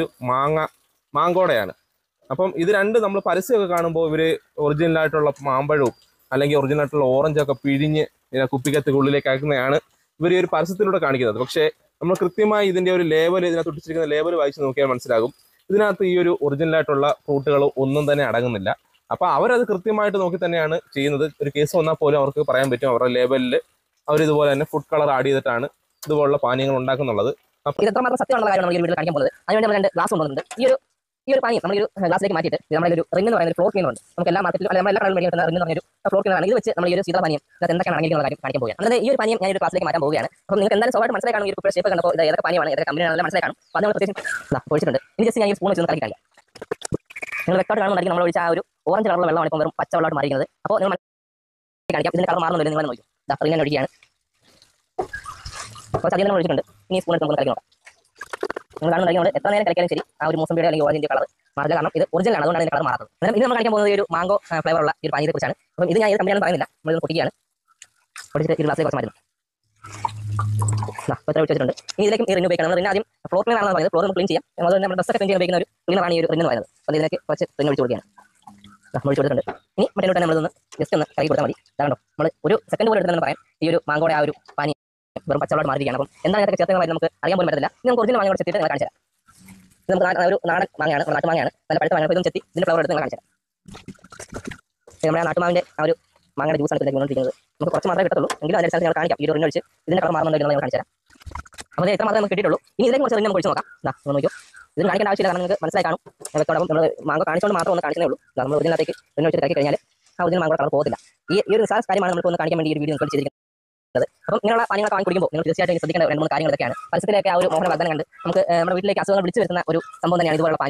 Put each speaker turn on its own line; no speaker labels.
ഒരു മാങ്ങ മാങ്കോടയാണ്. അപ്പം ഇത് രണ്ട് നമ്മൾ പരസ്യമൊക്കെ കാണുമ്പോൾ ഇവർ ഒറിജിനലായിട്ടുള്ള മാമ്പഴവും അല്ലെങ്കിൽ ഒറിജിനലായിട്ടുള്ള ഓറഞ്ചൊക്കെ പിഴിഞ്ഞ് കുപ്പിക്കത്ത് ഉള്ളിലേക്ക് അയക്കുന്നതാണ് ഇവർ ഈ ഒരു പരസ്യത്തിലൂടെ കാണിക്കുന്നത്. പക്ഷേ നമ്മൾ കൃത്യമായി ഇതിന്റെ ഒരു ലേബൽ ഇതിനകത്ത് ഒട്ടിച്ചിരിക്കുന്ന ലേബൽ വായിച്ച് നോക്കിയാൽ മനസ്സിലാകും. ഇതിനകത്ത് ഈ ഒരു ഒറിജിനലായിട്ടുള്ള ഫ്രൂട്ടുകൾ ഒന്നും തന്നെ അടങ്ങുന്നില്ല. അപ്പോൾ അവരത് കൃത്യമായിട്ട് നോക്കി തന്നെയാണ് ചെയ്യുന്നത്. ഒരു കേസ് വന്നാൽ പോലും അവർക്ക് പറയാൻ പറ്റും. അവരുടെ ലേബലിൽ അവരിതുപോലെ തന്നെ ഫുഡ് കളർ ആഡ് ചെയ്തിട്ടാണ് ഇതുപോലുള്ള പാനീയങ്ങൾ ഉണ്ടാക്കുന്നുള്ളത്.
ഇത് എത്രമാത്രം സത്യമുള്ള കാര്യമാണ് നമ്മൾ ഈ വീഡിയോ കാണിക്കാൻ പോകുന്നത്. അതിനുവേണ്ടി നമ്മൾ രണ്ട് ഗ്ലാസ് കൊണ്ടുവന്നിട്ടുണ്ട്. ഈ ഒരു ഈ ഒരു പാനി നമ്മൾ ഒരു ഗ്ലാസിലേക്ക് മാറ്റിയിട്ട് നമ്മുടെ ഒരു റിംഗ് എന്ന് പറയുന്ന ഒരു ഫ്ലോർ ക്ലീനർ ഉണ്ട്. നമുക്ക് എല്ലാ മാർക്കറ്റിലും അല്ലെങ്കിൽ എല്ലാ കടകളിൽ മേടിക്കുന്ന റിംഗ് എന്ന് പറഞ്ഞൊരു ഫ്ലോർ ക്ലീനർ ആണ്. ഇത് വെച്ച് നമ്മൾ ഈ ഒരു ശീതള പാനിയം അത് എന്തൊക്കെയാണ് അടങ്ങിയിരിക്കുന്ന കാര്യം കാണിക്കാൻ പോകുകയാണ് അതായത് ഈ ഒരു പാനിയം ഞാൻ ഒരു ക്ലാസ്സിലേക്ക് മാറ്റാൻ പോവുകയാണ്. അപ്പോൾ നിങ്ങൾക്ക് എന്തായാലും സ്വഭാവമായിട്ട് മനസ്സിലാക്കാൻ ഒരു ഷേപ്പ് കണ്ടപ്പോൾ ഇത് ഏതൊക്കെ പാനിയാണ് ഏതൊക്കെ കമ്പനിയാണ് മനസ്സിലായി കാണും അപ്പോൾ നമ്മൾ പ്രത്യേകിച്ച് ഒഴിച്ചിട്ടുണ്ട് ഇനി ജസ്റ്റ് ഞാൻ ഈ സ്പൂൺ വെച്ച് കളി കാണിക്കാം നിങ്ങൾ റെക്കോർഡ് കാണുന്നുണ്ടെങ്കിൽ നമ്മൾ ഒഴിച്ച ആ ഒരു ഓറഞ്ച് കളറുള്ള വെള്ളമാണ് ഇപ്പോൾ വെറും പച്ച വെള്ളമായിട്ട് മാറിയിരിക്കുന്നത്. അപ്പോൾ നിങ്ങൾ കളിക്കാം ഇതിന്റെ കളർ മാറുന്നില്ല നിങ്ങൾ നോക്കി ഇതാ റിംഗ് ഒഴിക്കുകയാണ് കുറച്ച് അധികം ഒഴിച്ചിട്ടുണ്ട്. ഇനി സ്പൂൺ എടുത്ത് നമുക്ക് കളി നോക്കാം. നിങ്ങൾ കളിക്കുന്നത് എത്ര നേരം കളിക്കാനും ശരി ആ ഒരു മൂസം അല്ലെങ്കിൽ ഓറഞ്ചിന്റെ കളർ മാറില്ല കാരണം ഇത് ഒറിജിനൽ ആണ് അതുകൊണ്ടാണ് ഇതിന്റെ കളർ മാറുന്നത്. അന്നേരം ഇത് നമ്മൾ കളിക്കാൻ പോകുന്നത് ഒരു മാംഗോ ഫ്ലേവർ ഉള്ള ഒരു പാനീയത്തെ കുറിച്ചാണ്. അപ്പം ഇത് ഞാൻ ഇത് കമ്പനിയാണ് പറയുന്നില്ല. നമ്മൾ പൊട്ടിക്കുകയാണ്. പൊടിച്ചിട്ട് ഈ ഗ്ലാസ്സിൽ കുറച്ച് മാറ്റുന്നു വെച്ചിട്ടുണ്ട്. ഇനി ഇതിലേക്ക് ഈ റിന് ഉപയോഗിക്കണം. നമ്മൾ ആദ്യം ഫ്ലോർ ക്ലീൻ ആണെന്ന് പറയുന്നത്. ഫ്ലോർ നമുക്ക് ക്ലീൻ ചെയ്യാം. അതുപോലെ നമ്മൾ ഡ്രസ്സൊക്കെ ക്ലീൻ ചെയ്യാൻ ഉപയോഗിക്കുന്ന ഒരു ക്ലീനറാണ് ഈ ഒരു റിന്ന് പറയുന്നത്. അപ്പോൾ ഇതിലേക്ക് കുറച്ച് റിന് ഒഴിച്ച് കൊടുക്കുകയാണ്. നമ്മൾ ഒഴിച്ച് കൊടുത്തിട്ടുണ്ട്. ഇനി മറ്റേ നമ്മൾ ഒന്ന് ജസ്റ്റ് ഒന്ന് കൈ കൊടുത്താൽ മതി. കാരണം നമ്മൾ ഒരു സെക്കൻഡ് പോലെ എടുത്തെന്ന് പറയാം. ഈ ഒരു മാങ്കോടെ ആ ഒരു പാനി വെറും പച്ചവെള്ളം മാറിയിരിക്കുകയാണ്. അപ്പം എന്താണ് ഇതൊക്കെ ചേർത്ത് നമുക്ക് അറിയാൻ പോലും ഇനി നമുക്ക് ഒറിജിനൽ മാങ്ങ ചെത്തിയിട്ട് നിങ്ങൾ കാണിച്ചു ഇത് നമുക്ക് ഒരു നാടൻ മാങ്ങയാണ് നാട്ടു മാങ്ങയാണ്. നല്ല പഴുത്ത മാങ്ങ ചെത്തി ഇതിന്റെ ഫ്ലവർ എടുത്ത് നിങ്ങൾ കാണിച്ചു നമ്മുടെ നാട്ടുമാവിന്റെ ആ ഒരു മാങ്ങയുടെ ജ്യൂസാണ് ഇതിലേക്ക് കൊണ്ടിരിക്കുന്നത് നമുക്ക് കുറച്ച് മാത്രമേ കിട്ടുള്ളൂ എങ്കിലും അതിനനുസരിച്ച് ഞങ്ങൾ കാണിക്കാം. ഈ ഒരു ഒഴിച്ച് ഇതിന്റെ കളർ മാറുന്നുണ്ടെങ്കിൽ നമ്മൾ കാണിച്ചു തരാം അപ്പോൾ ഇത്ര മാത്രമേ നമുക്ക് കിട്ടിയിട്ടുള്ളൂ? ഇനി ഇതിലേക്ക് കുറച്ച് നമുക്ക് ഒഴിച്ച് നോക്കാം. നോക്കിയോ ഇത് കാണിക്കേണ്ട ആവശ്യമില്ല കാരണം നിങ്ങൾക്ക് മനസ്സിലായി കാണും. നമ്മൾ മാങ്ങ കാണിച്ചുകൊണ്ട് മാത്രം ഒന്ന് കാണിച്ചേ ഉള്ളൂ. നമ്മൾ ഒറിജിനകത്തേക്ക് ഇറക്കി കഴിഞ്ഞാൽ ആ ഒറിജിനൽ മാങ്ങ കളർ പോകത്തില്ല. ഈ ഒരു നിസ്സാര കാര്യമാണ് നമുക്ക് ഒന്ന് കാണിക്കാൻ വേണ്ടി ഈ വീഡിയോ നിങ്ങൾ ചെയ്തിരിക്കുന്നത്. അപ്പം ഇങ്ങനെയുള്ള പാനീയങ്ങളൊക്കെ വാങ്ങി കുടിക്കുമ്പോൾ നിങ്ങൾ തീർച്ചയായിട്ടും ശ്രദ്ധിക്കേണ്ട രണ്ട് മൂന്ന് കാര്യങ്ങളൊക്കെയാണ് പരസ്യത്തിലേക്ക് ആ ഒരു മോഹന വർദ്ധന കണ്ട് നമുക്ക് നമ്മുടെ വീട്ടിലേക്ക് അസുഖങ്ങൾ വിളിച്ചു വരുന്ന ഒരു സംഭവം തന്നെയാണ് ഇതുപോലുള്ള പാനി.